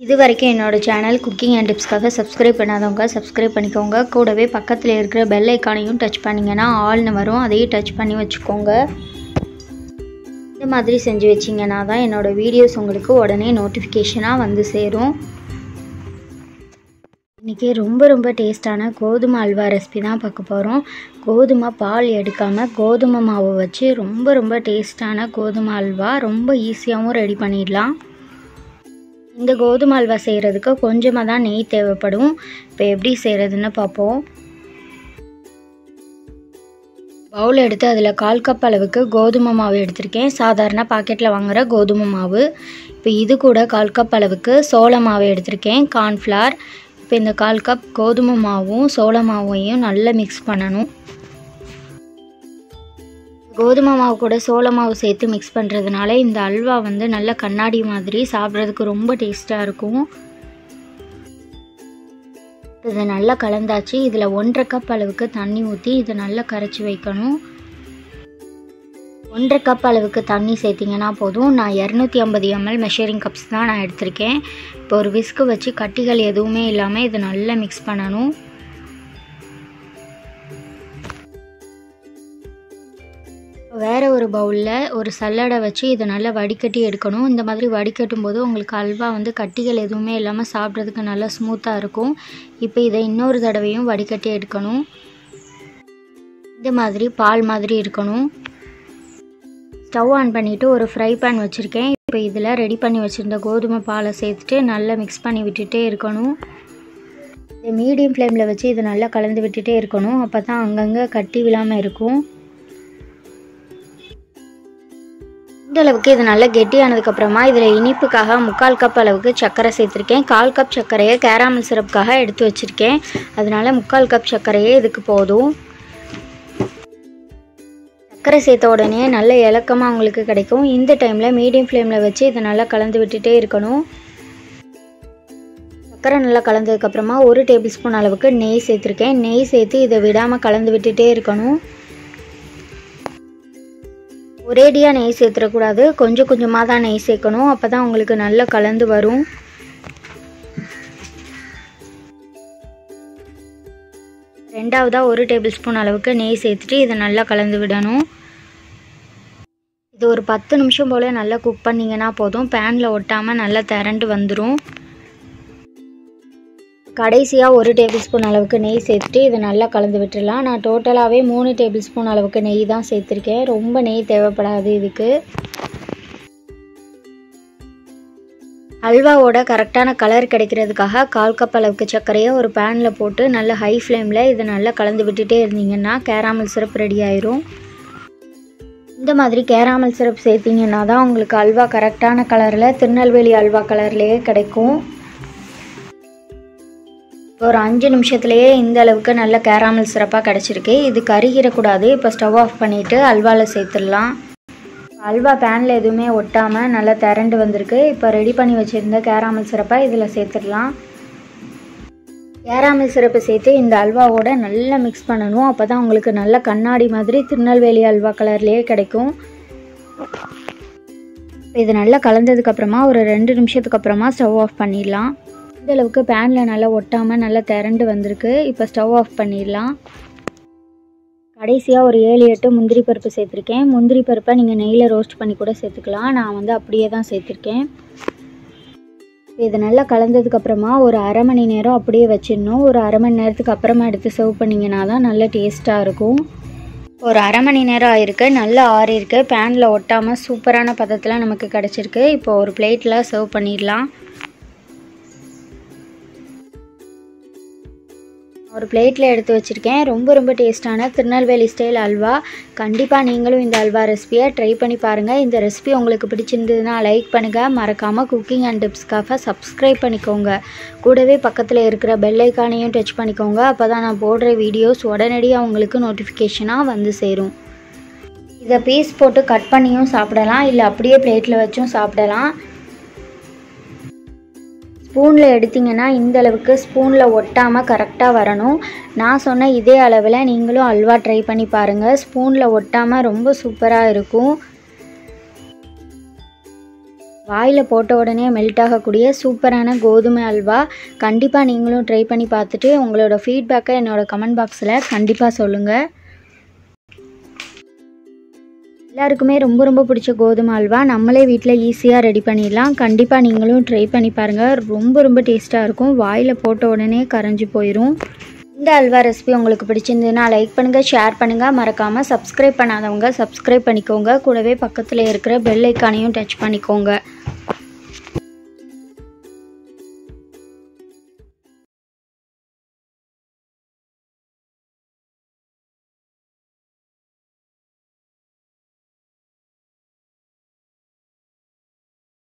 இது வரைக்கும் என்னோட சேனல் குக்கிங் அண்ட் டிப்ஸ்க்காக சப்ஸ்கிரைப் பண்ணாதவங்க சப்ஸ்கிரைப் பண்ணிக்கோங்க. கூடவே பக்கத்தில் இருக்கிற பெல் ஐக்கானையும் டச் பண்ணிங்கன்னா ஆள்னு வரும். அதையும் டச் பண்ணி வச்சுக்கோங்க. இந்த மாதிரி செஞ்சு வச்சிங்கன்னா தான் என்னோடய வீடியோஸ் உங்களுக்கு உடனே நோட்டிஃபிகேஷனாக வந்து சேரும். இன்றைக்கி ரொம்ப ரொம்ப டேஸ்டான கோதுமை அல்வா ரெசிபி தான் பார்க்க போகிறோம் கோதுமை பால் எடுக்காமல் கோதுமை மாவு வச்சு ரொம்ப ரொம்ப டேஸ்ட்டான கோதுமை அல்வா ரொம்ப ஈஸியாகவும் ரெடி பண்ணிடலாம். இந்த கோதுமை அல்வா செய்கிறதுக்கு கொஞ்சமாக தான் நெய் தேவைப்படும். இப்போ எப்படி செய்கிறதுன்னு பார்ப்போம். பவுல் எடுத்து அதில் கால் கப் அளவுக்கு கோதுமை மாவு எடுத்திருக்கேன். சாதாரண பாக்கெட்டில் வாங்குகிற கோதுமை மாவு. இப்போ இது கூட கால் கப் அளவுக்கு சோள மாவு எடுத்திருக்கேன். கார்ன்ஃப்ளார் இப்போ இந்த கால் கப் கோதுமை மாவும் சோள மாவையும் நல்லா மிக்ஸ் பண்ணணும். கோதுமை மாவு கூட சோள மாவு சேர்த்து மிக்ஸ் பண்ணுறதுனால இந்த அல்வா வந்து நல்ல கண்ணாடி மாதிரி சாப்பிட்றதுக்கு ரொம்ப டேஸ்ட்டாக இருக்கும். இதை நல்லா கலந்தாச்சு. இதில் ஒன்றரை கப் அளவுக்கு தண்ணி ஊற்றி இதை நல்லா கரைச்சி வைக்கணும். ஒன்றரை கப் அளவுக்கு தண்ணி சேர்த்திங்கன்னா போதும். நான் இரநூத்தி ஐம்பது எம்எல் மெஷரிங் கப்ஸ் தான் நான் எடுத்திருக்கேன். இப்போ ஒரு விஸ்கு வச்சு கட்டிகள் எதுவுமே இல்லாமல் இதை நல்லா மிக்ஸ் பண்ணணும். வேறு ஒரு பவுலில் ஒரு சல்லடை வச்சு இதை நல்லா வடிகட்டி எடுக்கணும். இந்த மாதிரி வடிகட்டும் போது உங்களுக்கு அல்வா வந்து கட்டிகள் எதுவுமே இல்லாமல் சாப்பிட்றதுக்கு நல்லா ஸ்மூத்தாக இருக்கும். இப்போ இதை இன்னொரு தடவையும் வடிகட்டி எடுக்கணும். இந்த மாதிரி பால் மாதிரி இருக்கணும். ஸ்டவ் ஆன் பண்ணிவிட்டு ஒரு ஃப்ரை பேன் வச்சுருக்கேன். இப்போ இதில் ரெடி பண்ணி வச்சுருந்த கோதுமை பாலை சேர்த்துட்டு நல்லா மிக்ஸ் பண்ணி விட்டுட்டே இருக்கணும். இதை மீடியம் ஃப்ளேமில் வச்சு இதை நல்லா கலந்து விட்டுட்டே இருக்கணும். அப்போ தான் அங்கங்கே கட்டி விழாமல் இருக்கும். அளவுக்கு இது நல்லா கெட்டியானதுக்கப்புறமா இதில் இனிப்புக்காக முக்கால் கப் அளவுக்கு சர்க்கரை சேர்த்துருக்கேன். கால் கப் சர்க்கரையை கேராமல் சிரப்புக்காக எடுத்து வச்சுருக்கேன். அதனால முக்கால் கப் சர்க்கரையே இதுக்கு போதும். சர்க்கரை சேர்த்த உடனே நல்ல இலக்கமாக உங்களுக்கு கிடைக்கும். இந்த டைமில் மீடியம் ஃப்ளேமில் வச்சு இதை நல்லா கலந்து விட்டுட்டே இருக்கணும். சர்க்கரை நல்லா கலந்ததுக்கப்புறமா ஒரு டேபிள் ஸ்பூன் அளவுக்கு நெய் சேர்த்துருக்கேன். நெய் சேர்த்து இதை விடாமல் கலந்து விட்டுட்டே இருக்கணும். ஒரேடியாக நெய் சேர்த்துடக்கூடாது. கொஞ்சம் கொஞ்சமாக தான் நெய் சேர்க்கணும். அப்போ தான் உங்களுக்கு நல்லா கலந்து வரும். ரெண்டாவதாக ஒரு டேபிள் ஸ்பூன் அளவுக்கு நெய் சேர்த்துட்டு இதை நல்லா கலந்து விடணும். இது ஒரு பத்து நிமிஷம் போல் நல்லா குக் பண்ணிங்கன்னா போதும். பேனில் ஒட்டாமல் நல்லா திரண்டு வந்துடும் கடைசியாக ஒரு டேபிள் ஸ்பூன் அளவுக்கு நெய் சேர்த்துட்டு இதை நல்லா கலந்து விட்டுடலாம். நான் டோட்டலாகவே மூணு டேபிள் ஸ்பூன் அளவுக்கு நெய் தான் சேர்த்துருக்கேன். ரொம்ப நெய் தேவைப்படாது இதுக்கு. அல்வாவோட கரெக்டான கலர் கிடைக்கிறதுக்காக கால் கப் அளவுக்கு சர்க்கரையை ஒரு பேனில் போட்டு நல்ல ஹை ஃப்ளேமில் இதை நல்லா கலந்து விட்டுட்டே இருந்தீங்கன்னா கேராமல் சிரப் ரெடி ஆயிரும். இந்த மாதிரி கேராமல் சிரப் சேர்த்திங்கன்னா தான் உங்களுக்கு அல்வா கரெக்டான கலரில் திருநெல்வேலி அல்வா கலர்லேயே கிடைக்கும். ஒரு அஞ்சு நிமிஷத்துலேயே இந்த அளவுக்கு நல்ல கேராமல் சிறப்பாக கிடச்சிருக்கு. இது கருகிடக்கூடாது இப்போ ஸ்டவ் ஆஃப் பண்ணிவிட்டு அல்வாவில் சேர்த்துடலாம். அல்வா பேனில் எதுவுமே ஒட்டாமல் நல்லா திரண்டு வந்திருக்கு. இப்போ ரெடி பண்ணி வச்சுருந்த கேராமல் சிறப்பை இதில் சேர்த்துடலாம். கேராமல் சிறப்பு சேர்த்து இந்த அல்வாவோட நல்லா மிக்ஸ் பண்ணணும். அப்போ தான் உங்களுக்கு நல்ல கண்ணாடி மாதிரி திருநெல்வேலி அல்வா கலர்லேயே கிடைக்கும். இது நல்லா கலந்ததுக்கப்புறமா ஒரு ரெண்டு நிமிஷத்துக்கு அப்புறமா ஸ்டவ் ஆஃப் பண்ணிடலாம். இந்தளவுக்கு பேனில் நல்லா ஒட்டாமல் நல்லா திரண்டு வந்திருக்கு. இப்போ ஸ்டவ் ஆஃப் பண்ணிடலாம். கடைசியாக ஒரு ஏழு எட்டு முந்திரி பருப்பு சேர்த்துருக்கேன். முந்திரி பருப்பை நீங்கள் நெய்யில் ரோஸ்ட் பண்ணி கூட சேர்த்துக்கலாம். நான் வந்து அப்படியே தான் சேர்த்துருக்கேன். இது நல்லா கலந்ததுக்கப்புறமா ஒரு அரை மணி நேரம் அப்படியே வச்சிடணும். ஒரு அரை மணி நேரத்துக்கு அப்புறமா எடுத்து சர்வ் பண்ணிங்கன்னா தான் நல்ல டேஸ்ட்டாக இருக்கும். ஒரு அரை மணி நேரம் ஆயிருக்கு. நல்லா ஆறிருக்கு பேனில் ஒட்டாமல் சூப்பரான பதத்தில் நமக்கு கிடச்சிருக்கு. இப்போ ஒரு பிளேட்டில் சர்வ் பண்ணிடலாம். ஒரு பிளேட்டில் எடுத்து வச்சுருக்கேன். ரொம்ப ரொம்ப டேஸ்ட்டான திருநெல்வேலி ஸ்டைல் அல்வா. கண்டிப்பாக நீங்களும் இந்த அல்வா ரெசிபியை ட்ரை பண்ணி பாருங்கள் இந்த ரெசிபி உங்களுக்கு பிடிச்சிருந்ததுன்னா லைக் பண்ணுங்கள் மறக்காமல் குக்கிங் அண்ட் டிப்ஸ்க்காக சப்ஸ்கிரைப் பண்ணிக்கோங்க. கூடவே பக்கத்தில் இருக்கிற பெல் ஐக்கானையும் டச் பண்ணிக்கோங்க. அப்போ தான் நான் போடுற வீடியோஸ் உடனடியாக உங்களுக்கு நோட்டிஃபிகேஷனாக வந்து சேரும். இதை பீஸ் போட்டு கட் பண்ணியும் சாப்பிடலாம். இல்லை அப்படியே பிளேட்டில் வச்சும் சாப்பிடலாம். ஸ்பூனில் எடுத்திங்கன்னா இந்த அளவுக்கு ஸ்பூனில் ஒட்டாமல் கரெக்டாக வரணும். நான் சொன்ன இதே அளவில் நீங்களும் அல்வா ட்ரை பண்ணி பாருங்கள் ஸ்பூனில் ஒட்டாமல் ரொம்ப சூப்பராக இருக்கும். வாயில் போட்ட உடனே மெல்ட் ஆகக்கூடிய சூப்பரான கோதுமை அல்வா கண்டிப்பாக நீங்களும் ட்ரை பண்ணி பார்த்துட்டு உங்களோட ஃபீட்பேக்கை என்னோடய கமெண்ட் பாக்ஸில் கண்டிப்பாக சொல்லுங்கள் எல்லாருக்குமே ரொம்ப ரொம்ப பிடிச்ச கோதுமை அல்வா. நம்மளே வீட்டில் ஈஸியாக ரெடி பண்ணிடலாம். கண்டிப்பாக நீங்களும் ட்ரை பண்ணி பாருங்கள் ரொம்ப ரொம்ப டேஸ்ட்டாக இருக்கும். வாயில் போட்ட உடனே கரைஞ்சி போயிடும் இந்த அல்வா ரெசிபி உங்களுக்கு பிடிச்சிருந்ததுன்னா லைக் பண்ணுங்கள் ஷேர் பண்ணுங்கள் மறக்காமல் சப்ஸ்கிரைப் பண்ணாதவங்க சப்ஸ்கிரைப் பண்ணிக்கோங்க. கூடவே பக்கத்தில் இருக்கிற பெல் ஐக்கானையும் டச் பண்ணிக்கோங்க.